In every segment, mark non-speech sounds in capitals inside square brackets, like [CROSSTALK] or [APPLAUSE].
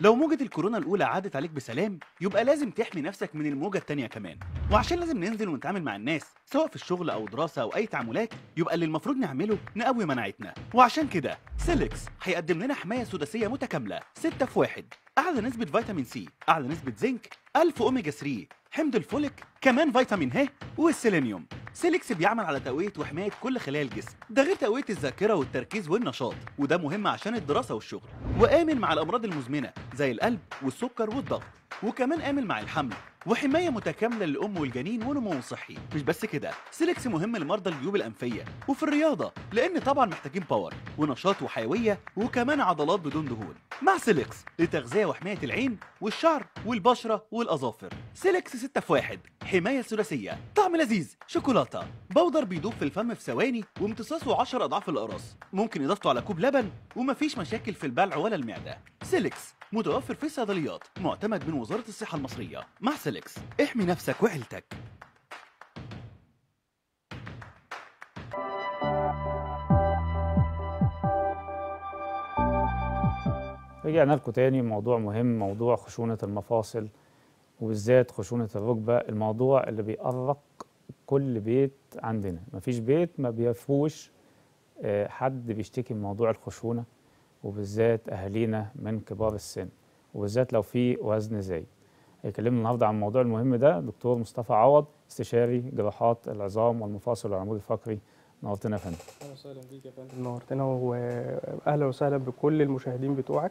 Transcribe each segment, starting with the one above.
لو موجة الكورونا الأولى عدت عليك بسلام يبقى لازم تحمي نفسك من الموجة التانية كمان. وعشان لازم ننزل ونتعامل مع الناس سواء في الشغل أو دراسة أو أي تعاملات يبقى اللي المفروض نعمله نقوي مناعتنا. وعشان كده سيلكس هيقدم لنا حماية سداسية متكاملة 6 في 1 أعلى نسبة فيتامين سي أعلى نسبة زنك 1000 أوميجا 3 حمض الفوليك كمان فيتامين ه والسيلينيوم. سيليكس بيعمل على تقوية وحماية كل خلايا الجسم ده غير تقوية الذاكرة والتركيز والنشاط وده مهم عشان الدراسة والشغل. وآمن مع الأمراض المزمنة زي القلب والسكر والضغط. وكمان آمن مع الحمل وحماية متكاملة للأم والجنين ونمو صحي. مش بس كده سيليكس مهم لمرضى الجيوب الأنفية وفي الرياضة لأن طبعا محتاجين power ونشاط وحيوية وكمان عضلات بدون دهون. مع سيليكس لتغذية وحماية العين والشعر والبشرة والأظافر. سيليكس 6 في 1 حماية ثلاثية. طعم لذيذ شوكولاتة. powder بيدوب في الفم في ثواني وامتصاصه 10 أضعاف الأقراص. ممكن إضافته على كوب لبن ومفيش مشاكل في البلع ولا المعدة. سيليكس متوفر في الصيدليات معتمد من وزارة الصحة المصرية. مع سيليكس احمي نفسك وعيلتك. رجعنا لكم تاني. موضوع مهم موضوع خشونة المفاصل وبالذات خشونة الركبة الموضوع اللي بيأرق كل بيت عندنا. مفيش بيت ما بيفوش آه، حد بيشتكي من موضوع الخشونة. وبالذات أهالينا من كبار السن وبالذات لو في وزن زايد هيكلمنا النهارده عن الموضوع المهم ده دكتور مصطفى عوض استشاري جراحات العظام والمفاصل والعمود الفقري نورتنا يا فندم. أهلا وسهلا بيك يا فندم. نورتنا واهلا وسهلا بكل المشاهدين بتوعك.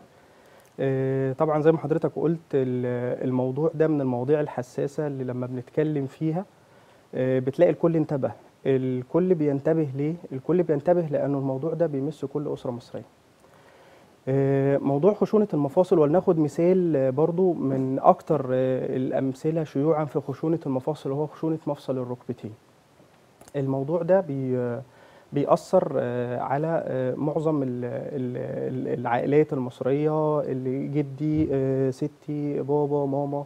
آه، طبعا زي ما حضرتك قلت ال- الموضوع ده من المواضيع الحساسة اللي لما بنتكلم فيها آه، بتلاقي الكل انتبه. الكل بينتبه ليه؟ الكل بينتبه لأنه الموضوع ده بيمس كل أسرة مصرية. موضوع خشونة المفاصل ولناخد مثال آه، برضو من أكتر آه، الأمثلة شيوعا في خشونة المفاصل وهو خشونة مفصل الركبتين الموضوع ده بي بيأثر آه، على آه، معظم ال- ال- ال- العائلات المصرية اللي جدي آه، ستي بابا ماما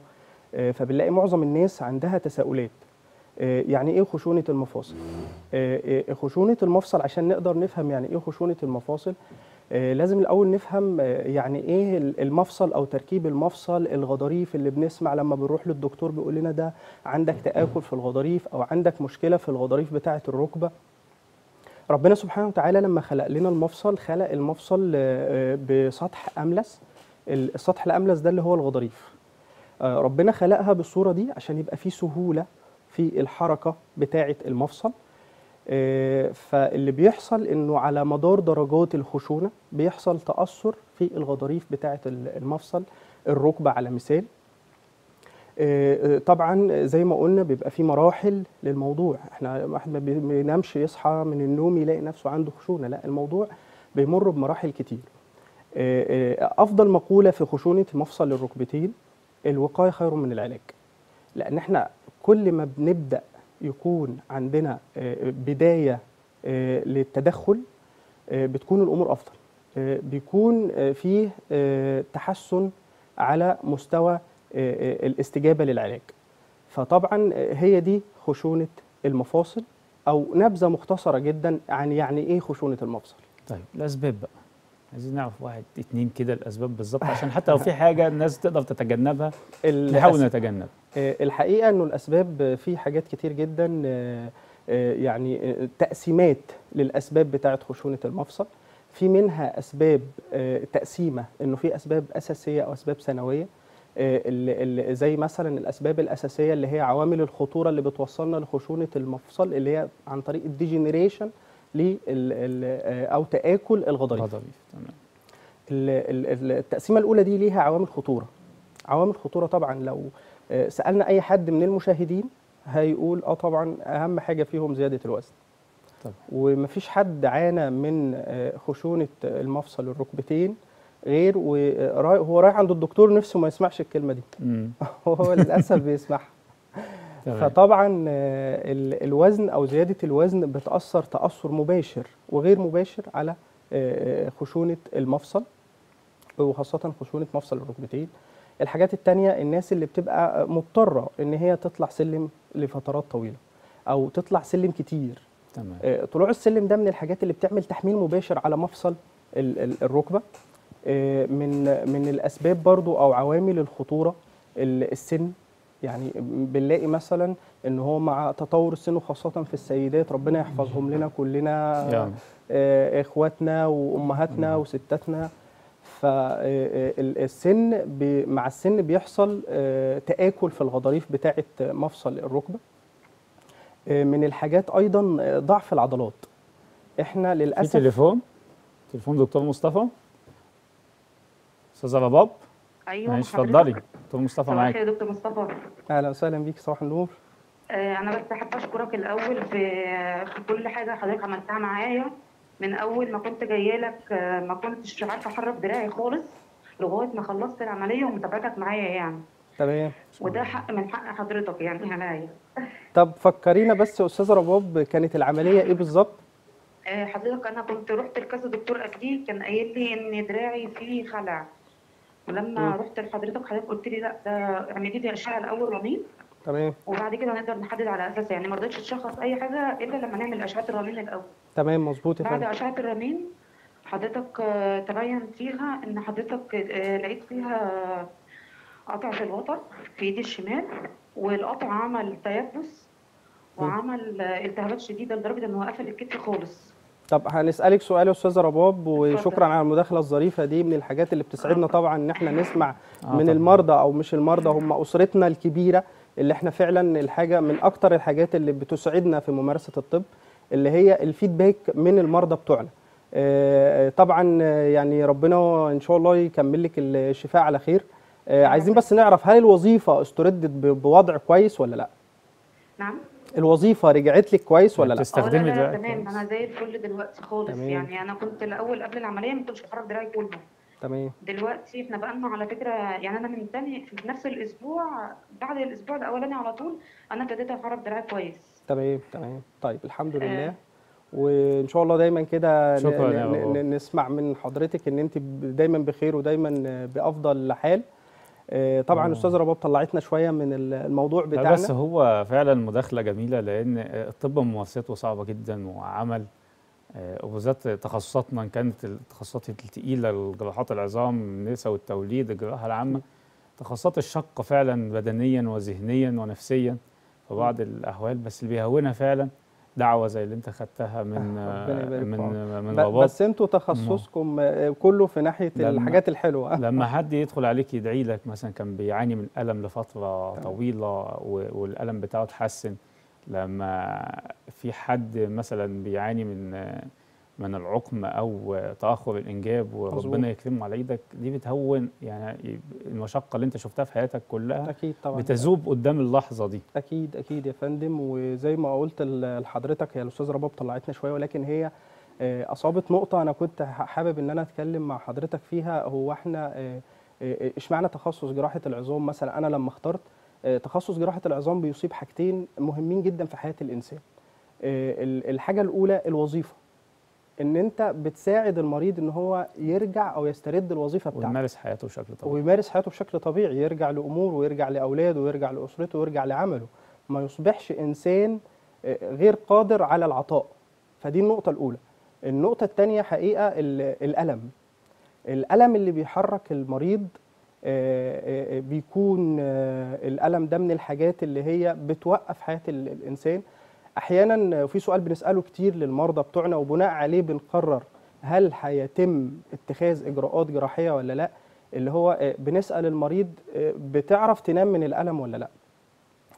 آه، فبنلاقي معظم الناس عندها تساؤلات آه، يعني إيه خشونة المفاصل؟ آه، آه، خشونة المفصل عشان نقدر نفهم يعني إيه خشونة المفاصل آه، لازم الأول نفهم آه، يعني إيه المفصل أو تركيب المفصل الغضاريف اللي بنسمع لما بنروح للدكتور بيقول لنا ده عندك تآكل في الغضاريف أو عندك مشكلة في الغضاريف بتاعة الركبة. ربنا سبحانه وتعالى لما خلق لنا المفصل خلق المفصل آه، آه، بسطح أملس. السطح الأملس ده اللي هو الغضاريف. آه، ربنا خلقها بالصورة دي عشان يبقى فيه سهولة في الحركة بتاعة المفصل. آه، فاللي بيحصل إنه على مدار درجات الخشونة بيحصل تأثر في الغضاريف بتاعة المفصل الركبة على مثال. آه، آه، طبعا زي ما قلنا بيبقى في مراحل للموضوع. إحنا واحد ما بي- بينامش يصحى من النوم يلاقي نفسه عنده خشونة. لا الموضوع بيمر بمراحل كتير. آه، آه، أفضل مقولة في خشونة مفصل الركبتين الوقاية خير من العلاج. لأن إحنا كل ما بنبدأ يكون عندنا آه، بداية آه، للتدخل آه، بتكون الأمور أفضل. بيكون فيه تحسن على مستوى الاستجابة للعلاج. فطبعا هي دي خشونة المفاصل أو نبذة مختصرة جدا عن يعني إيه خشونة المفصل. طيب الأسباب بقى. عايزين نعرف واحد اتنين كده الأسباب بالظبط عشان حتى لو في حاجة الناس تقدر تتجنبها [LAUGHS] نحاول الأس- نتجنب آه، الحقيقة إنه الأسباب آه، في حاجات كتير جدا آه، آه، يعني آه، تقسيمات للأسباب بتاعه خشونة المفصل. في منها أسباب آه، تقسيمة إنه في أسباب أساسية أو أسباب ثانويه آه، اللي- زي مثلا الأسباب الأساسية اللي هي عوامل الخطورة اللي بتوصلنا لخشونة المفصل اللي هي عن طريق الديجنريشن آه، أو تآكل الغضاريف. غضاريف تمام. ال- ال- التقسيمة الأولى دي ليها عوامل خطورة. عوامل خطورة طبعا لو آه، سألنا أي حد من المشاهدين هيقول آه طبعا أهم حاجة فيهم زيادة الوزن. طبعا. ومفيش حد عانى من آه، خشونة المفصل الركبتين غير وراي- هو رايح عند الدكتور نفسه ما يسمعش الكلمة دي. [LAUGHS] هو للأسف بيسمعها. فطبعا آه، ال- الوزن أو زيادة الوزن بتأثر تأثر مباشر وغير مباشر على آه، آه، خشونة المفصل وخاصة خشونة مفصل الركبتين. الحاجات التانية الناس اللي بتبقى مضطرة إن هي تطلع سلم لفترات طويلة أو تطلع سلم كتير. تمام. آه، طلوع السلم ده من الحاجات اللي بتعمل تحميل مباشر على مفصل ال- ال- الركبة. آه، من من الأسباب برضو أو عوامل الخطورة ال- السن. يعني بنلاقي مثلا إن هو مع تطور السن وخاصة في السيدات ربنا يحفظهم لنا كلنا يعني إخواتنا وأمهاتنا وستاتنا. فالسن مع السن بيحصل آه، تآكل في الغضاريف بتاعه مفصل الركبة. آه، من الحاجات أيضا آه، ضعف العضلات. إحنا في للأسف تليفون؟ تليفون دكتور مصطفى؟ استاذه رباب؟ أيوه حضرتك. اتفضلي. دكتور مصطفى معاك. يا دكتور مصطفى. أهلا وسهلا بيك صباح النور. آه، أنا بس حابة أشكرك الأول في في كل حاجة حضرتك عملتها معايا. من أول ما كنت جاية لك ما كنتش عارفة أحرك دراعي خالص لغاية ما خلصت العملية ومتابعتك معايا يعني. تمام. وده حق من حق حضرتك يعني عليا طب فكرينا بس يا أستاذة رباب كانت العملية إيه بالظبط؟ آه، حضرتك أنا كنت رحت لكذا دكتور قبلي كان قايل لي إن دراعي فيه خلع. ولما مم. رحت لحضرتك حضرتك قلت لي لأ ده اعملي لي أشعة الأول رنين تمام. وبعد كده نقدر نحدد على أساس يعني ما رضيتش تشخص أي حاجة إلا لما نعمل أشعة الرنين الأول. تمام مظبوط يا بعد فندم. أشعة الرنين حضرتك آه، تبين فيها إن حضرتك آه، لقيت فيها قطع في الوتر في ايدي الشمال والقطع عمل تيبس وعمل آه، التهابات شديدة لدرجة ان هو قفل الكتف خالص. طب هنسألك سؤال يا أستاذة رباب وشكرا. على المداخلة الظريفة دي من الحاجات اللي بتسعدنا طبعا إن إحنا نسمع آه من. المرضى أو مش المرضى هم أسرتنا الكبيرة. اللي إحنا فعلا الحاجة من أكتر الحاجات اللي بتسعدنا في ممارسة الطب اللي هي الفيدباك من المرضى بتوعنا. آه، طبعا آه، يعني ربنا إن شاء الله يكمل لك الشفاء على خير. آه، عايزين بس نعرف هل الوظيفة استردت بوضع كويس ولا لأ؟ نعم. الوظيفة رجعت لك كويس ولا لأ؟ تستخدمي دراعك تمام. أنا زي الفل دلوقتي خالص. تمام. يعني أنا كنت الأول قبل العملية ما كنتش بحرك دراعي كله. تمام. دلوقتي إحنا بقالنا على فكرة يعني أنا من تاني في نفس الأسبوع بعد الأسبوع الأولاني على طول أنا ابتديت احرك دراعي كويس. تمام تمام. طيب الحمد آه. لله. وإن شاء الله دايما كده نسمع من حضرتك إن أنت دايما بخير ودايما بأفضل حال. آه، طبعا آه. أستاذ رباب طلعتنا شوية من ال- الموضوع لا بتاعنا. بس هو فعلا مداخلة جميلة لأن الطب ممارسته صعبة جدا وعمل آه، وبالذات تخصصاتنا كانت التخصصات الثقيله جراحات العظام النساء والتوليد الجراحة العامة تخصصات الشاقه فعلا بدنيا وذهنيا ونفسيا في بعض الأحوال بس اللي بيهونها فعلا دعوة زي اللي أنت خدتها من آه، [LAUGHS] ربنا آه، من في من ب- رباط. بس أنتوا تخصصكم آه، كله في ناحية الحاجات الحلوة. [LAUGHS] لما حد يدخل عليك يدعي لك مثلا كان بيعاني من ألم لفترة طويلة و- والألم بتاعه اتحسن لما في حد مثلا بيعاني من من العقم أو تأخر الإنجاب مظبوط. وربنا يكرمه على إيدك دي بتهون يعني المشقة اللي أنت شفتها في حياتك كلها. أكيد طبعا. بتذوب قدام اللحظة دي. أكيد أكيد يا فندم. وزي ما قلت لحضرتك هي الاستاذ رباب طلعتنا شوية ولكن هي آه، أصابت نقطة أنا كنت حابب إن أنا أتكلم مع حضرتك فيها. هو إحنا آه، آه، إشمعنى تخصص جراحة العظام؟ مثلا أنا لما اخترت تخصص جراحة العظام بيصيب حاجتين مهمين جدا في حياة الإنسان. آه، ال- الحاجة الأولى الوظيفة. إن أنت بتساعد المريض إن هو يرجع أو يسترد الوظيفة بتاعته. ويمارس حياته بشكل طبيعي. ويمارس حياته بشكل طبيعي. يرجع لأموره ويرجع لأولاده ويرجع لأسرته ويرجع لعمله. ما يصبحش إنسان آه، غير قادر على العطاء. فدي النقطة الأولى. النقطة الثانية حقيقة ال- الألم. الألم اللي بيحرك المريض آه، آه، بيكون آه، الألم ده من الحاجات اللي هي بتوقف حياة ال- الإنسان. أحيانا في سؤال بنسأله كتير للمرضى بتوعنا وبناء عليه بنقرر هل هيتم اتخاذ إجراءات جراحية ولا لأ. اللي هو آه، بنسأل المريض آه، بتعرف تنام من الألم ولا لأ.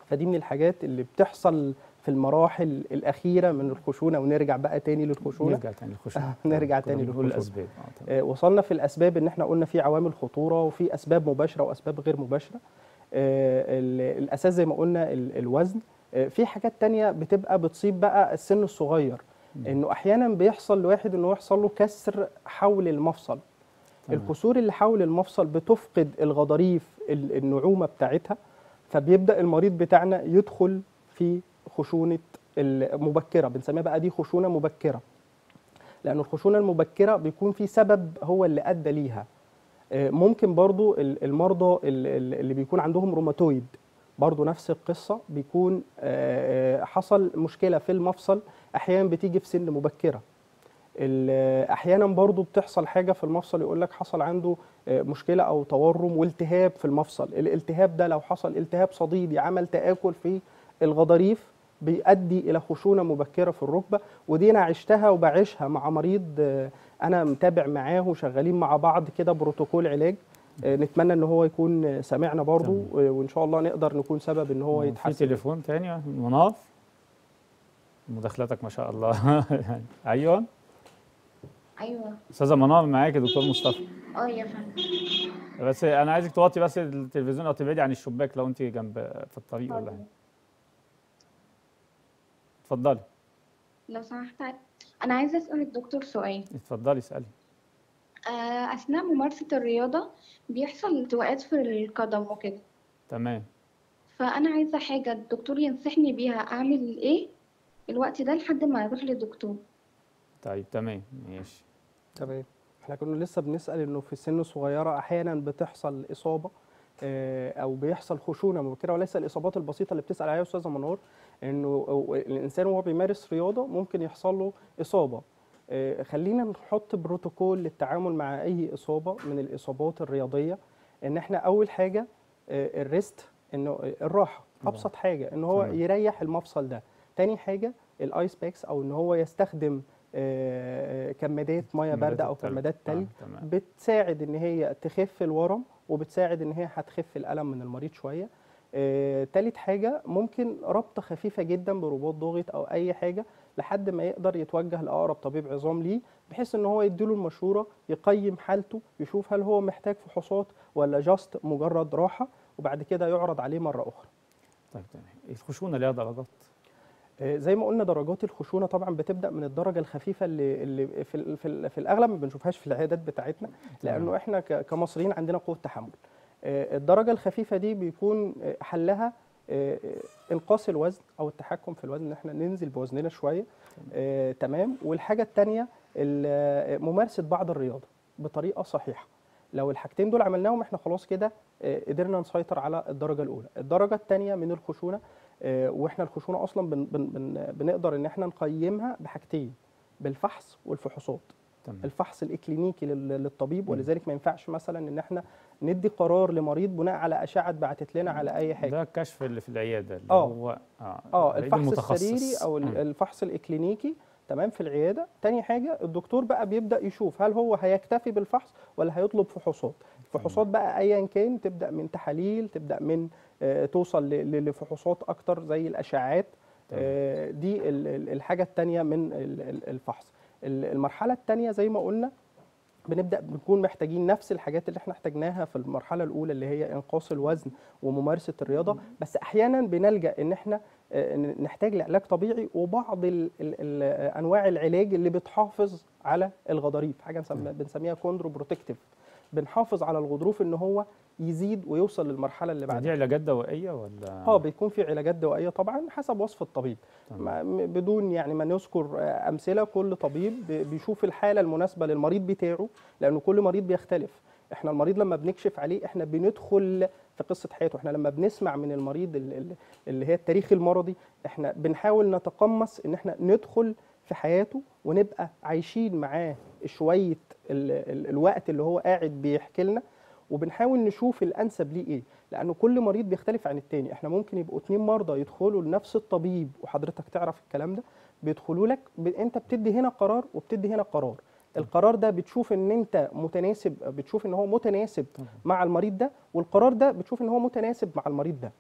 فدي من الحاجات اللي بتحصل في المراحل الأخيرة من الخشونة ونرجع بقى تاني للخشونة. نرجع تاني للخشونة. نرجع كنا تاني. الأسباب. آه،. آه، وصلنا في الأسباب إن إحنا قلنا في عوامل خطورة وفي أسباب مباشرة وأسباب غير مباشرة. آه، ال- الأساس زي ما قلنا ال- الوزن. آه، في حاجات تانية بتبقى بتصيب بقى السن الصغير. إنه أحيانا بيحصل لواحد إنه يحصل له كسر حول المفصل. تمام. الكسور اللي حول المفصل بتفقد الغضاريف ال- النعومة بتاعتها فبيبدأ المريض بتاعنا يدخل في خشونة المبكرة بنسميها بقى دي خشونة مبكرة. لأن الخشونة المبكرة بيكون في سبب هو اللي أدى ليها. آه، ممكن برضو ال- المرضى ال- ال- اللي بيكون عندهم روماتويد برضو نفس القصة بيكون آه، آه، حصل مشكلة في المفصل أحيانا بتيجي في سن مبكرة. أحيانا برضو بتحصل حاجة في المفصل يقول لك حصل عنده مشكلة أو تورم والتهاب في المفصل. الالتهاب ده لو حصل التهاب صديدي عمل تآكل في الغضاريف بيؤدي إلى خشونة مبكرة في الركبة ودي أنا عشتها وبعيشها مع مريض آه، أنا متابع معاه وشغالين مع بعض كده بروتوكول علاج آه، نتمنى إن هو يكون سامعنا برضو آه، وإن شاء الله نقدر نكون سبب إن هو في يتحسن. تليفون تاني منار مداخلتك ما شاء الله. [LAUGHS] أيوه. أيوه. أستاذة منار معاك يا دكتور مصطفى. آه يا فندم. بس أنا عايزك توطي بس التلفزيون أو تبعدي عن الشباك لو أنت جنب في الطريق ولا حاجة. اتفضلي. لو سمحت أنا عايزة اسال الدكتور سؤال. اتفضلي اسألي. آه، أثناء ممارسة الرياضة بيحصل التواءات في القدم وكده. تمام. فأنا عايزة حاجة الدكتور ينصحني بيها أعمل إيه الوقت ده لحد ما أروح للدكتور طيب تمام ماشي. تمام. إحنا كنا لسه بنسأل إنه في سن صغيرة أحيانا بتحصل إصابة. آه، أو بيحصل خشونة مبكرة وليس الإصابات البسيطة اللي بتسأل عليها يا استاذة منور إنه الإنسان وهو بيمارس رياضة ممكن يحصل له إصابة آه، خلينا نحط بروتوكول للتعامل مع أي إصابة من الإصابات الرياضية إن إحنا أول حاجة آه، الريست إنه الراحة أبسط حاجة إن هو. يريح المفصل ده تاني حاجة ال ice packs أو إن هو يستخدم آه، كمادات مية باردة أو. كمادات آه، تلج بتساعد إن هي تخف الورم وبتساعد إن هي هتخف الألم من المريض شوية. آه، تالت حاجة ممكن ربطة خفيفة جدا برباط ضغط أو أي حاجة لحد ما يقدر يتوجه لأقرب طبيب عظام ليه بحيث إن هو يديله المشورة يقيم حالته يشوف هل هو محتاج فحوصات ولا just مجرد راحة وبعد كده يعرض عليه مرة أخرى. طيب تمام. الخشونه ليها درجات زي ما قلنا درجات الخشونة طبعا بتبدأ من الدرجة الخفيفة اللي اللي في في, في الأغلب ما بنشوفهاش في العيادات بتاعتنا لأنه إحنا كمصريين عندنا قوة تحمل. آه، الدرجة الخفيفة دي بيكون آه، حلها آه، آه، إنقاص الوزن أو التحكم في الوزن إن إحنا ننزل بوزننا شوية. آه، تمام. والحاجة الثانية ممارسة بعض الرياضة بطريقة صحيحة. لو الحاجتين دول عملناهم إحنا خلاص كده آه، قدرنا نسيطر على الدرجة الأولى. الدرجة الثانية من الخشونة آه، وإحنا الخشونة أصلا بن بن بن بنقدر إن إحنا نقيمها بحاجتين بالفحص والفحوصات تمام الفحص الإكلينيكي لل- للطبيب ولذلك ما ينفعش مثلا إن إحنا ندي قرار لمريض بناء على أشعة بعتت لنا على أي حاجة ده الكشف اللي في العيادة اللي آه. هو آه العيد الفحص المتخصص. السريري أو مم. الفحص الإكلينيكي تمام في العيادة تاني حاجة الدكتور بقى بيبدأ يشوف هل هو هيكتفي بالفحص ولا هيطلب فحوصات الفحوصات بقى ايا كان تبدأ من تحاليل تبدأ من آه توصل لفحوصات أكتر زي الأشعاعات. آه دي ال- ال- الحاجة الثانية من ال- ال- الفحص. ال- المرحلة الثانية زي ما قلنا بنبدأ بنكون محتاجين نفس الحاجات اللي إحنا احتاجناها في المرحلة الأولى اللي هي إنقاص الوزن وممارسة الرياضة. بس أحيانا بنلجأ إن إحنا آه، نحتاج لعلاج طبيعي وبعض ال ال ال أنواع العلاج اللي بتحافظ على الغضاريف حاجة نسميها- بنسميها chondroprotective بنحافظ على الغضروف إن هو يزيد ويوصل للمرحلة اللي دي بعدها. علاجات دوائية ولا؟ آه بيكون في علاجات دوائية طبعا حسب وصف الطبيب. م- بدون يعني ما نذكر آه، أمثلة كل طبيب بيشوف الحالة المناسبة للمريض بتاعه لأنه كل مريض بيختلف. إحنا المريض لما بنكشف عليه إحنا بندخل في قصة حياته. إحنا لما بنسمع من المريض ال- ال- اللي هي التاريخ المرضي إحنا بنحاول نتقمص إن إحنا ندخل في حياته ونبقى عايشين معاه شوية ال ال الوقت اللي هو قاعد بيحكي لنا وبنحاول نشوف الأنسب ليه إيه. لأنه كل مريض بيختلف عن التاني. إحنا ممكن يبقوا اتنين مرضى يدخلوا لنفس الطبيب وحضرتك تعرف الكلام ده بيدخلوا لك ب... أنت بتدي هنا قرار وبتدي هنا قرار. القرار ده بتشوف إن أنت متناسب بتشوف إن هو متناسب مع المريض ده والقرار ده بتشوف إن هو متناسب مع المريض ده.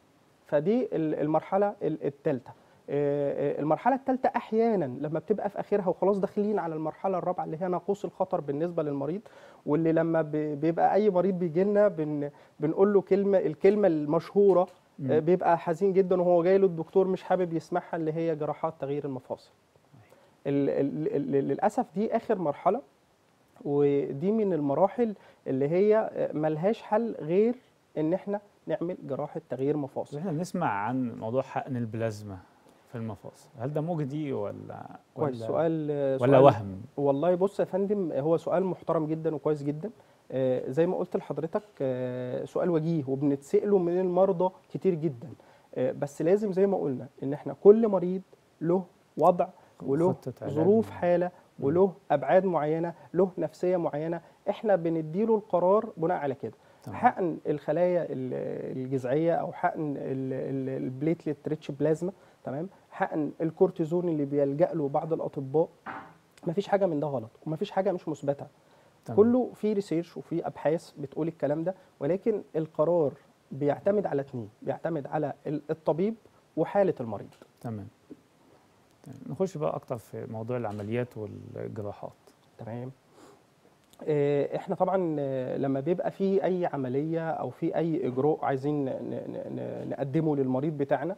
فدي ال- المرحلة الثالثه المرحلة الثالثه أحيانا لما بتبقى في آخرها وخلاص داخلين على المرحلة الرابعة اللي هي ناقوس الخطر بالنسبة للمريض واللي لما بيبقى أي مريض بيجي لنا بن بنقول له كلمة الكلمة المشهورة آه، بيبقى حزين جدا وهو جاي له الدكتور مش حابب يسمعها اللي هي جراحات تغيير المفاصل. ال- ال- ال- للأسف دي آخر مرحلة ودي من المراحل اللي هي آه، ملهاش حل غير إن إحنا نعمل جراحة تغيير مفاصل. إحنا بنسمع عن موضوع حقن البلازما. في المفاصل. هل ده مجدي ولا كويس. ولا سؤال ولا سؤال- وهم؟ والله بص يا فندم هو سؤال محترم جدا وكويس جدا. آه، زي ما قلت لحضرتك آه، سؤال وجيه وبنتسأله من المرضى كتير جدا. آه، بس لازم زي ما قلنا إن إحنا كل مريض له وضع وله ظروف. حالة وله أبعاد معينة له نفسية معينة. إحنا بنديله القرار بناء على كده. تمام. حقن الخلايا ال- الجذعية أو حقن ال- ال- ال platelet rich plasma تمام؟ حقن الكورتيزون اللي بيلجأ له بعض الأطباء. مفيش حاجة من ده غلط ومفيش حاجة مش مثبتة. تمام. كله في research وفي أبحاث بتقول الكلام ده ولكن القرار بيعتمد على اتنين بيعتمد على ال- الطبيب وحالة المريض. تمام. نخش بقى أكتر في موضوع العمليات والجراحات. تمام. آه، إحنا طبعا آه، لما بيبقى في أي عملية أو في أي إجراء عايزين نقدمه للمريض بتاعنا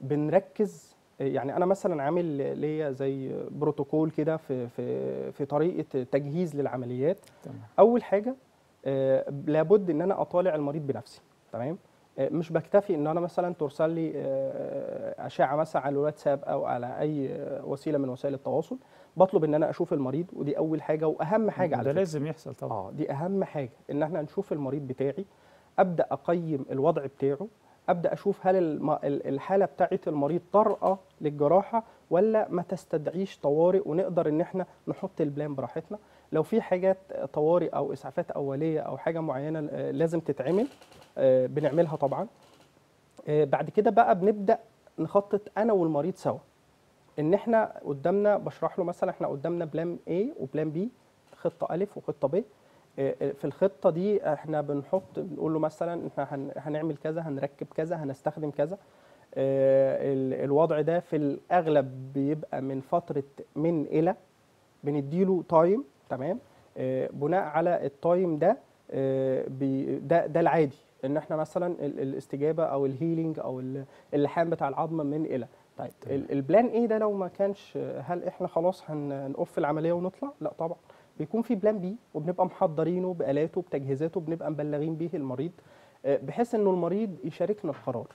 بنركز يعني أنا مثلا عامل ليا زي بروتوكول كده في في في طريقة تجهيز للعمليات. تمام. أول حاجة آه، لابد إن أنا أطالع المريض بنفسي تمام؟ آه، مش بكتفي إن أنا مثلا ترسل لي آه، أشعة مثلا على الواتساب أو على أي وسيلة من وسائل التواصل. بطلب إن أنا أشوف المريض ودي أول حاجة وأهم حاجة على ده فكرة. لازم يحصل طبعا. آه دي أهم حاجة إن إحنا نشوف المريض بتاعي أبدأ أقيم الوضع بتاعه أبدأ أشوف هل الحالة بتاعه المريض طارئة للجراحة ولا ما تستدعيش طوارئ ونقدر إن إحنا نحط البلان براحتنا. لو في حاجات طوارئ أو إسعافات أولية أو حاجة معينة لازم تتعمل آه، بنعملها طبعا. آه، بعد كده بقى بنبدأ نخطط أنا والمريض سوا. إن إحنا قدامنا بشرح له مثلا إحنا قدامنا بلان A وبلان B خطة ألف وخطة ب. في الخطة دي إحنا بنحط بنقول له مثلا إحنا هن- هنعمل كذا هنركب كذا هنستخدم كذا. آه، ال- الوضع ده في الأغلب بيبقى من فترة من إلى بنديله time تمام؟ آه، بناء على ال time ده آه، ده ده العادي. إن إحنا مثلا ال- الاستجابة أو ال healing أو ال- اللحام بتاع العظم من إلى. طيب ال plan A ده لو ما كانش هل إحنا خلاص هن- هنقفل العملية ونطلع؟ لا طبعا. بيكون في plan B وبنبقى محضرينه بآلاته بتجهيزاته بنبقى مبلغين بيه المريض آه، بحيث إنه المريض يشاركنا القرار.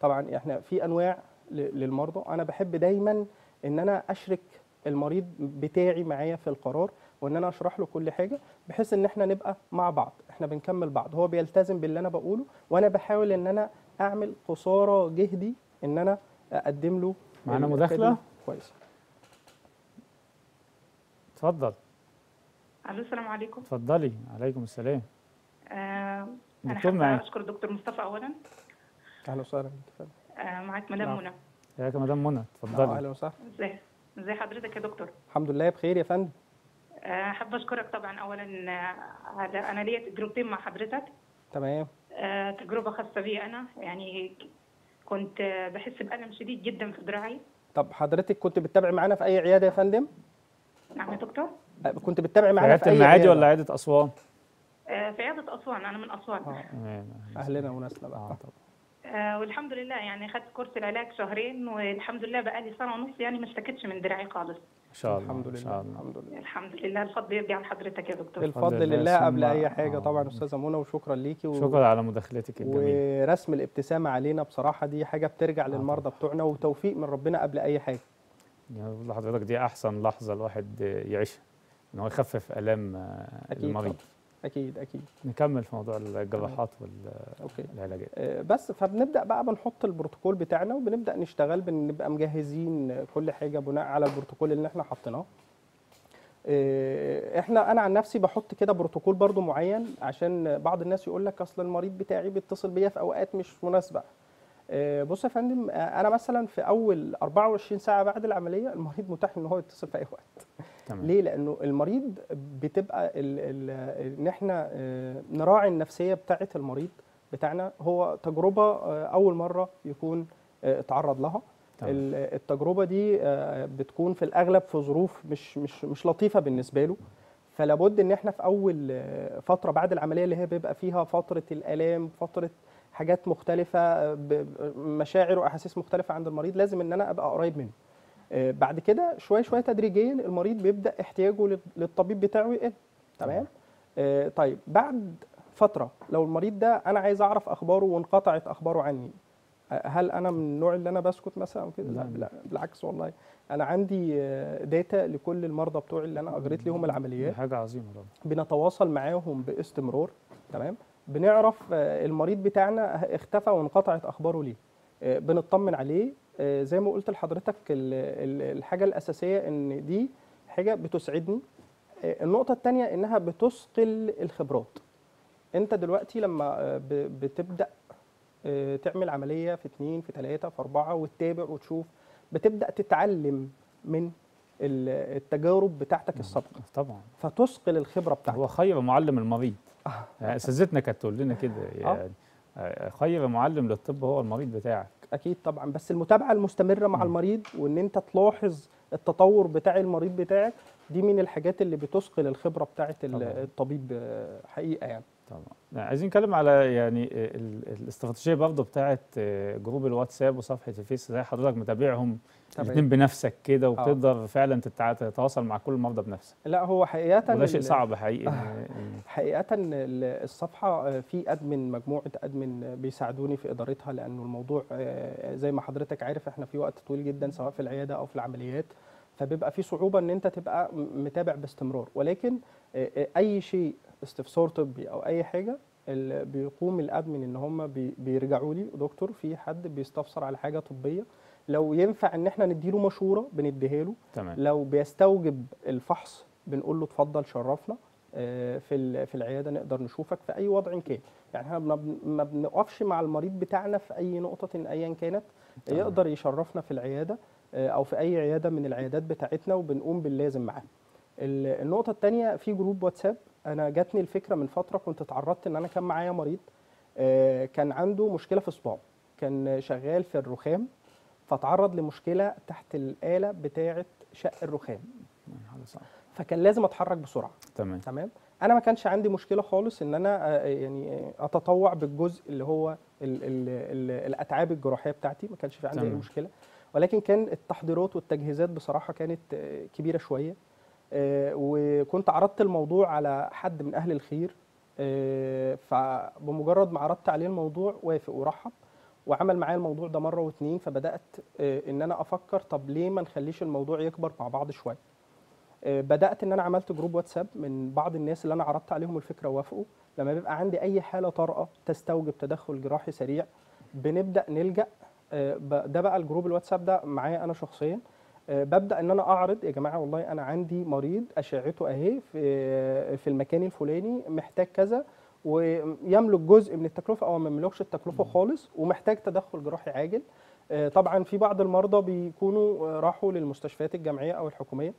طبعا إحنا في أنواع للمرضى. أنا بحب دايما إن أنا أشرك المريض بتاعي معايا في القرار وإن أنا أشرح له كل حاجة بحيث إن إحنا نبقى مع بعض إحنا بنكمل بعض. هو بيلتزم باللي أنا بقوله وأنا بحاول إن أنا أعمل قصارى جهدي إن أنا أقدم له معانا مداخلة؟ كويس. اتفضل. ألو السلام عليكم. اتفضلي. عليكم السلام. آه أنا دكتور حابة أشكر الدكتور مصطفى اولا. أهلا وسهلا. آه معاك مدام نعم. منى. ازيك يا مدام منى. آه، اتفضلي. أهلا وسهلا. إزاي؟ ازي حضرتك يا دكتور؟ الحمد لله بخير يا فندم. آه حابة أشكرك طبعا اولا آه، على أنا ليا تجربتين مع حضرتك. تمام. آه تجربة خاصة بي أنا. يعني كنت بحس بألم شديد جدا في دراعي. طب حضرتك كنت بتتابع معانا في أي عيادة يا فندم؟ نعم يا دكتور. كنت بتتابع معانا في المعادي عيادة؟ ولا عيادة؟ أسوان؟ آه في عيادة أسوان أنا من أسوان. آه، تمام أهلنا وناسنا بقى. آه. طبعا. آه والحمد لله يعني خدت كورس العلاج شهرين والحمد لله بقالي سنة ونص يعني ما اشتكتش من دراعي خالص. إن شاء الله الحمد لله شاء الله. الحمد لله. الحمد لله الفضل يرجع لحضرتك يا دكتور. الفضل لله. لله قبل أي حاجة آه. طبعا أستاذة منى وشكرا ليكي و... شكرا على مداخلتك الجميلة. ورسم الابتسامة علينا بصراحة دي حاجة بترجع للمرضى بتوعنا وتوفيق من ربنا قبل أي حاجة. يعني بقول لحضرتك دي أحسن لحظة الواحد يعيشها. ان هو يخفف الام آه، أكيد المريض. طبعاً. أكيد أكيد. نكمل في موضوع الجراحات والعلاجات. آه، بس فبنبدأ بقى بنحط البروتوكول بتاعنا وبنبدأ نشتغل بنبقى مجهزين كل حاجة بناء على البروتوكول اللي إحنا حاطيناه آه، إحنا أنا عن نفسي بحط كده بروتوكول برضو معين عشان بعض الناس يقول لك أصل المريض بتاعي بيتصل بيا في أوقات مش مناسبة. بص يا فندم آه، أنا مثلا في أول 24 ساعة بعد العملية المريض متاح إن هو يتصل في أي وقت. تمام. ليه؟ لأنه المريض بتبقى إن إحنا آه، نراعي النفسية بتاعة المريض بتاعنا. هو تجربة آه، أول مرة يكون آه، اتعرض لها. تمام. ال- التجربة دي آه، بتكون في الأغلب في ظروف مش مش مش لطيفة بالنسبة له. فلابد إن إحنا في أول آه، فترة بعد العملية اللي هي بيبقى فيها فترة الآلام فترة حاجات ب- مشاعر وأحاسيس مختلفة عند المريض لازم إن أنا أبقى قريب منه. آه، بعد كده شوية شوية تدريجيا المريض بيبدأ احتياجه لل- للطبيب بتاعه يقل. تمام؟ آه، طيب بعد فترة لو المريض ده أنا عايز أعرف أخباره وانقطعت أخباره عني آه، هل أنا من النوع اللي أنا بسكت مثلا أو كده؟ لا, لا. بالعكس والله. أنا عندي داتا لكل المرضى بتوعي اللي أنا اجريت لهم العمليات. حاجة عظيمة طبعا. بنتواصل معاهم باستمرار. تمام؟ بنعرف آه، المريض بتاعنا اختفى وانقطعت أخباره ليه. آه، بنطمن عليه. آه، زي ما قلت لحضرتك ال- ال- الحاجة الأساسية إن دي حاجة بتسعدني. النقطة الثانية إنها بتثقل الخبرات. أنت دلوقتي لما بتبدأ تعمل عملية في اثنين في ثلاثة في أربعة وتتابع وتشوف بتبدأ تتعلم من ال- التجارب بتاعتك السابقة. طبعا. فتثقل الخبرة بتاعتك. هو خير معلم المريض. آه. يعني اساتذتنا كانت تقول لنا كده يعني آه، خير معلم للطب هو المريض بتاعك أكيد طبعا بس المتابعة المستمرة مع. المريض وإن أنت تلاحظ التطور بتاع المريض بتاعك دي من الحاجات اللي بتثقل الخبرة بتاعه. الطبيب آه، حقيقة يعني طبعا. عايزين نتكلم على يعني ال- ال- الاستراتيجية برضه بتاعت آه، جروب الواتساب وصفحة الفيس زي حضرتك متابعهم. الاثنين بنفسك كده وبتقدر فعلا تتع- تتواصل مع كل المرضى بنفسك. لا هو حقيقه وده شيء صعب حقيقي. إن- إن- حقيقة ال- الصفحة آه، في أدمن مجموعة أدمن آه، بيساعدوني في إدارتها لأنه الموضوع آه، زي ما حضرتك عارف إحنا في وقت طويل جدا سواء في العيادة أو في العمليات فبيبقى في صعوبة إن أنت تبقى متابع باستمرار. ولكن آه، آه، أي شيء استفسار طبي أو أي حاجة ال- بيقوم الأدمن إن هم بي- بيرجعوا لي. دكتور في حد بيستفسر على حاجة طبية لو ينفع إن إحنا نديله مشورة بنديها له. تمام. لو بيستوجب الفحص بنقول له اتفضل شرفنا آه، في في العيادة نقدر نشوفك في أي وضع كان. يعني إحنا ما بن- ما بنقفش مع المريض بتاعنا في أي نقطة ايا كانت تمام. يقدر يشرفنا في العيادة آه، أو في أي عيادة من العيادات بتاعتنا وبنقوم باللازم معاه. ال- النقطة الثانية في جروب واتساب أنا جاتني الفكرة من فترة كنت اتعرضت إن أنا كان معايا مريض آه، كان عنده مشكلة في صباعه كان شغال في الرخام فتعرض لمشكلة تحت الآلة بتاعة شق الرخام. فكان لازم أتحرك بسرعة. تمام. تمام؟ أنا ما كانش عندي مشكلة خالص إن أنا آه، يعني آه، أتطوع بالجزء اللي هو ال ال ال الأتعاب الجراحية بتاعتي ما كانش في عندي أي. مشكلة. ولكن كان التحضيرات والتجهيزات بصراحة كانت كبيرة شوية. وكنت عرضت الموضوع على حد من أهل الخير آه، فبمجرد ما عرضت عليه الموضوع وافق ورحب وعمل معايا الموضوع ده مرة واتنين فبدأت آه، إن أنا أفكر طب ليه ما نخليش الموضوع يكبر مع بعض شوية؟ آه، بدأت إن أنا عملت جروب واتساب من بعض الناس اللي أنا عرضت عليهم الفكرة وافقوا لما بيبقى عندي أي حالة طارئة تستوجب تدخل جراحي سريع بنبدأ نلجأ آه، ده بقى الجروب الواتساب ده معايا أنا شخصيا. آه، ببدأ إن أنا أعرض يا جماعة والله أنا عندي مريض أشعته أهي في في المكان الفلاني محتاج كذا ويملك جزء من التكلفة أو ما يملكش التكلفة خالص ومحتاج تدخل جراحي عاجل. آه، طبعا في بعض المرضى بيكونوا آه، راحوا للمستشفيات الجامعية أو الحكومية.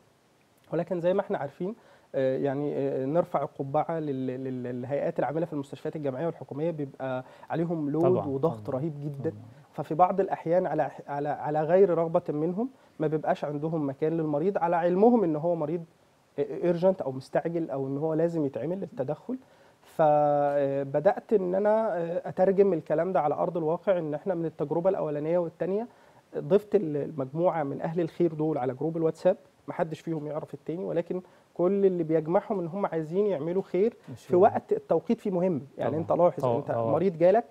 ولكن زي ما إحنا عارفين آه، يعني آه، نرفع القبعه لل- لل- للهيئات العاملة في المستشفيات الجامعية والحكومية بيبقى عليهم لود طبعاً، وضغط طبعاً، رهيب جدا. طبعاً. ففي بعض الأحيان على على على غير رغبة منهم ما بيبقاش عندهم مكان للمريض على علمهم إن هو مريض urgent أو مستعجل أو إن هو لازم يتعمل للتدخل فبدأت إن أنا أترجم الكلام ده على أرض الواقع إن إحنا من التجربة الأولانية والثانيه ضفت المجموعة من أهل الخير دول على جروب الواتساب محدش فيهم يعرف التاني ولكن كل اللي بيجمعهم إن هم عايزين يعملوا خير في وقت التوقيت فيه مهم يعني طبعاً. أنت لاحظ. أنت. مريض جالك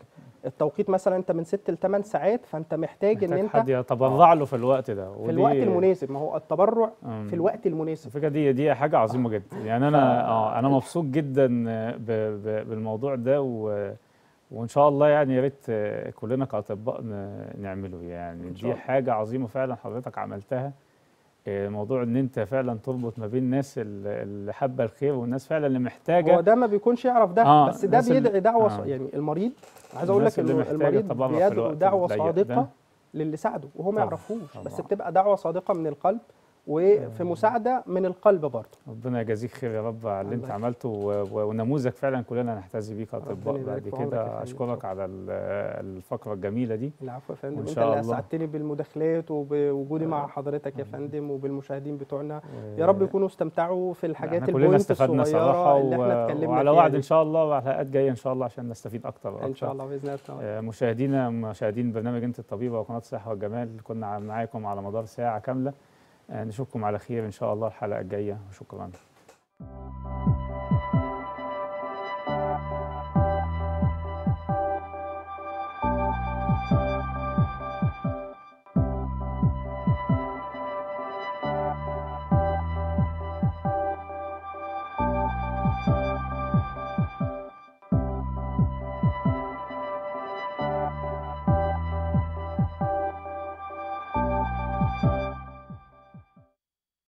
التوقيت مثلا أنت من 6 ل 8 ساعات فأنت محتاج إن محتاج أنت حد يتبرع له في الوقت ده. في الوقت المناسب. ما هو التبرع مم. في الوقت المناسب. الفكرة دي دي حاجة عظيمة جدا. يعني أنا آه أنا مبسوط جدا ب- ب- بالموضوع ده و وإن شاء الله يعني يا ريت آه، كلنا كأطباء نعمله. يعني دي. حاجة عظيمة فعلا حضرتك عملتها. آه، موضوع إن أنت فعلا تربط ما بين الناس ال- اللي حابة الخير والناس فعلا اللي محتاجة هو ده ما بيكونش يعرف ده آه، بس ده بيدعي دعوة آه. يعني المريض عايز أقول لك المريض بيدعو دعوة صادقة. للي ساعده وهو ما يعرفوش بس. بتبقى دعوة صادقة من القلب وفي مساعدة من القلب برضه ربنا يجازيك خير يا رب على اللي انت. عملته ونموذج فعلا كلنا نحتذي ربنا كاطباء يبارك بعد كده. أشكرك. على ال- الفقرة الجميلة دي العفو يا فندم انت شاء اللي الله. أسعدتني بالمداخلات وبوجودي مع آه. حضرتك يا فندم وبالمشاهدين بتوعنا يا رب يكونوا استمتعوا في الحاجات إحنا كلنا البوينت استفدنا الصغيرة صراحة اللي إحنا وعلى وعد. إن شاء الله وحلقات جاية إن شاء الله عشان نستفيد أكتر إن شاء الله بإذن الله. آه، مشاهدينا مشاهدين برنامج إنت الطبيبه وقناة الصحه والجمال كنا معاكم على مدار ساعة كاملة آه، نشوفكم على خير إن شاء الله الحلقة الجاية. وشكرا